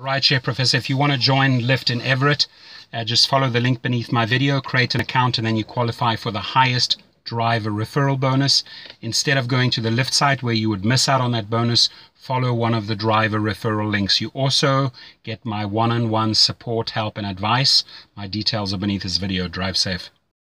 Right, Rideshare Professor, if you want to join Lyft in Everett, uh, just follow the link beneath my video, create an account, and then you qualify for the highest driver referral bonus. Instead of going to the Lyft site where you would miss out on that bonus, follow one of the driver referral links. You also get my one on one support, help, and advice. My details are beneath this video. Drive safe.